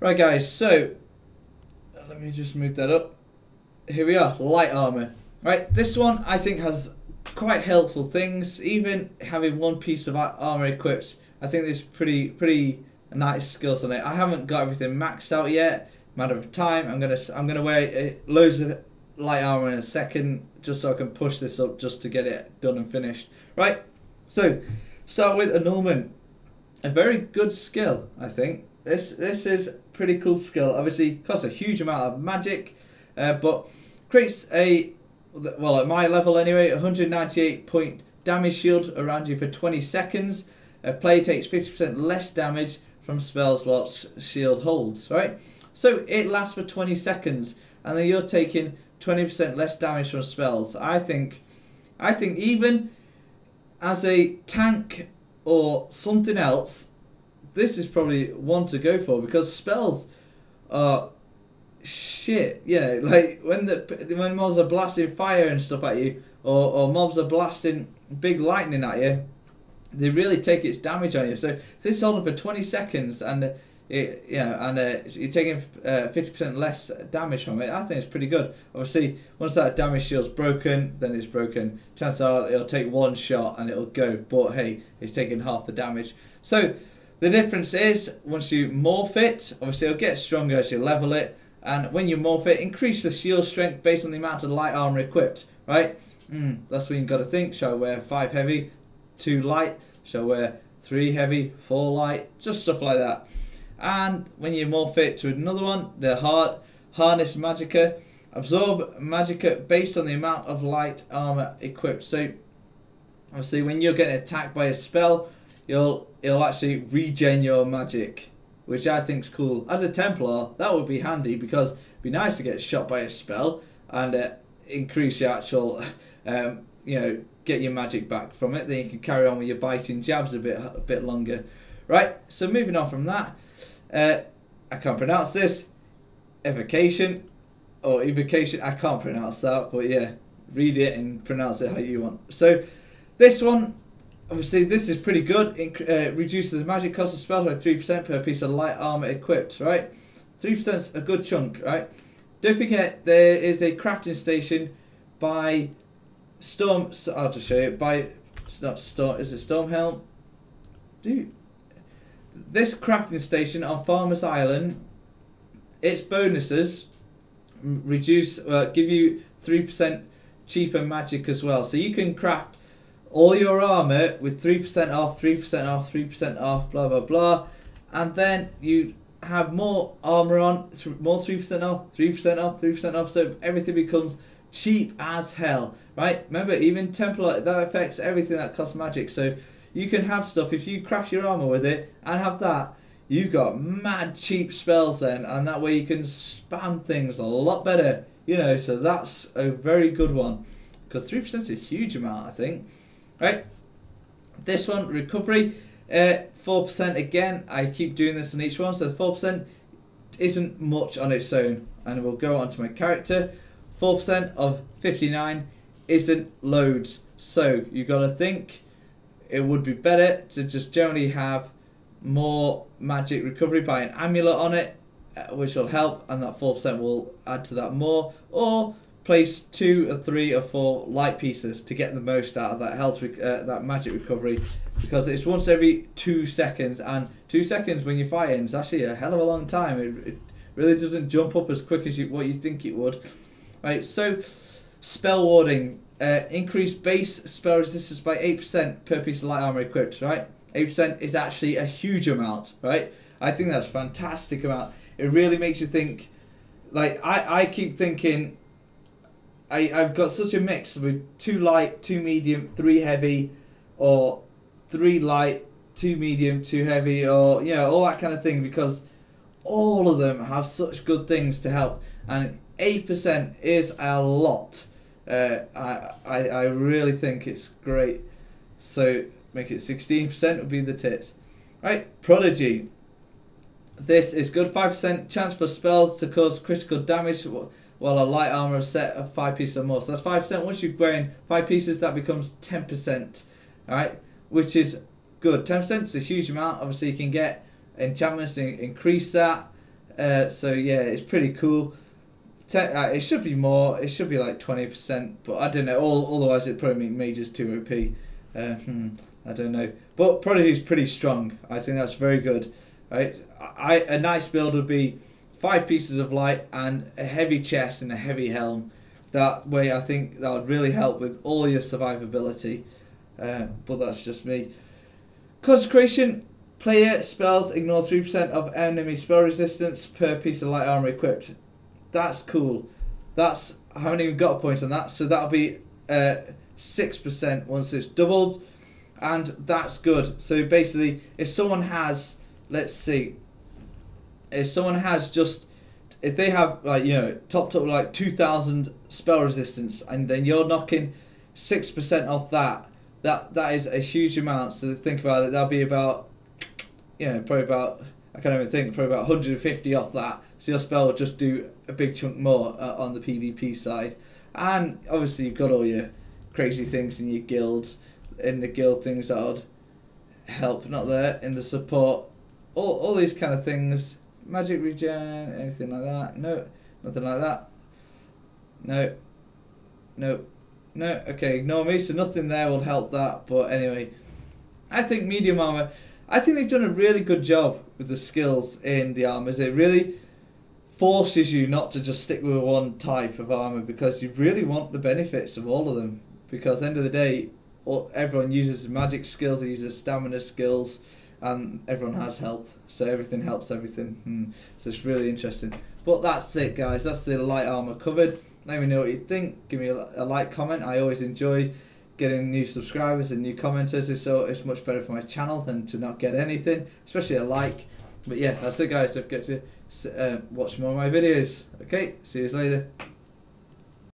Right, guys, so let me just move that up. Here we are, light armor. Right, this one I think has quite helpful things. Even having one piece of armor equipped, I think there's pretty pretty nice skills on it. I haven't got everything maxed out yet. Matter of time. I'm gonna I'm gonna wear uh, loads of light armor in a second, just so I can push this up, just to get it done and finished. Right. So start with Annulment. A very good skill, I think. This this is pretty cool skill. Obviously, costs a huge amount of magic, uh, but creates a well at my level anyway, 198 point damage shield around you for 20 seconds. A player takes 50% less damage from spells whilst shield holds. Right, so it lasts for 20 seconds, and then you're taking 20% less damage from spells. I think, I think even as a tank or something else, this is probably one to go for because spells are shit. You know, like when the when mobs are blasting fire and stuff at you, or, or mobs are blasting big lightning at you, they really take its damage on you. So this is holding for 20 seconds and it, you know, and uh, you're taking uh, fifty percent less damage from it. I think it's pretty good. Obviously, once that damage shield's broken, then it's broken. Chances are it'll take one shot and it'll go. But hey, it's taking half the damage. So the difference is once you morph it, obviously it'll get stronger as you level it. And when you morph it, increase the shield strength based on the amount of light armor equipped. Right? Mm, that's when you've got to think. Shall I wear five heavy, two light? Shall I wear three heavy, four light? Just stuff like that and when you morph it to another one, the heart harness magicka, absorb magicka based on the amount of light armor equipped. So obviously when you're getting attacked by a spell, you'll it'll actually regen your magic, which I think is cool. As a Templar, that would be handy because it'd be nice to get shot by a spell and uh, increase your actual, um, you know, get your magic back from it. Then you can carry on with your biting jabs a bit a bit longer. Right. So moving on from that. Uh, I can't pronounce this. Evocation or evocation. I can't pronounce that, but yeah, read it and pronounce it how you want. So this one, obviously, this is pretty good. It uh, reduces the magic cost of spells by three percent per piece of light armor equipped. Right, three percent is a good chunk. Right. Don't forget there is a crafting station by Storm. I'll just show you by. It's not Storm. Is it Stormhelm? Dude this crafting station on Farmer's Island, its bonuses reduce, uh, give you 3% cheaper magic as well. So you can craft all your armor with 3% off, 3% off, 3% off, blah, blah, blah. And then you have more armor on, more 3% off, 3% off, 3% off. So everything becomes cheap as hell, right? Remember, even Templar, that affects everything that costs magic. So you can have stuff if you craft your armor with it and have that. you've got mad cheap spells then, and that way you can spam things a lot better. You know, so that's a very good one because three percent is a huge amount, I think. Right, this one recovery, uh, four uh, percent again. I keep doing this on each one, so four percent isn't much on its own, and we'll go on to my character. Four percent of fifty nine isn't loads, so you got to think it would be better to just generally have more magic recovery by an amulet on it, uh, which will help, and that 4% will add to that more, or place two or three or four light pieces to get the most out of that health, uh, that magic recovery, because it's once every two seconds, and two seconds when you're fighting is actually a hell of a long time. It, it really doesn't jump up as quick as you what you think it would. Right, so spell warding uh, increase base spell resistance by 8% per piece of light armor equipped, right? 8% is actually a huge amount, right? I think that's fantastic amount. It really makes you think, like, I, I keep thinking, I, I've got such a mix with two light, two medium, three heavy, or three light, two medium, two heavy, or, you know, all that kind of thing, because all of them have such good things to help. And 8% is a lot. Uh, I, I I really think it's great. So make it sixteen percent would be the tits, right? Prodigy. This is good. Five percent chance for spells to cause critical damage while a light armor set of five pieces or more. So that's five percent. Once you've wearing five pieces, that becomes ten percent. All right, which is good. Ten percent is a huge amount. Obviously, you can get enchantments and increase that. Uh, so yeah, it's pretty cool. Te- uh, it should be more. It should be like twenty percent, but I don't know. All otherwise, it probably make Mage's too OP. Uh, hmm, I don't know, but Prodigy's pretty strong. I think that's very good. Right, I a nice build would be five pieces of light and a heavy chest and a heavy helm. That way, I think that would really help with all your survivability. Uh, but that's just me. Consecration player spells ignore three percent of enemy spell resistance per piece of light armor equipped. That's cool. That's I haven't even got a point on that, so that'll be uh, six percent once it's doubled, and that's good. So basically, if someone has, let's see, if someone has just if they have like you know topped up like 2000 spell resistance and then you're knocking 6% off that that that is a huge amount. So think about it that'll be about you know probably about i can't even think probably about 150 off that. So your spell will just do a big chunk more uh, on the pvp side. And obviously you've got all your crazy things in your guilds in the guild things that would help not there in the support all, all these kind of things magic regen, anything like that? No, nothing like that. No, no, no. Okay, ignore me. So nothing there will help that. But anyway, I think medium armor. I think they've done a really good job with the skills in the armors. It really forces you not to just stick with one type of armor because you really want the benefits of all of them. Because end of the day, everyone uses magic skills, they use stamina skills and everyone has health, so everything helps everything. Hmm. So it's really interesting. But that's it, guys. That's the light armor covered. Let me know what you think. Give me a, a like, comment. I always enjoy getting new subscribers and new commenters. So it's much better for my channel than to not get anything, especially a like. But yeah, that's it, guys. Don't forget to uh, watch more of my videos. Okay, see you later.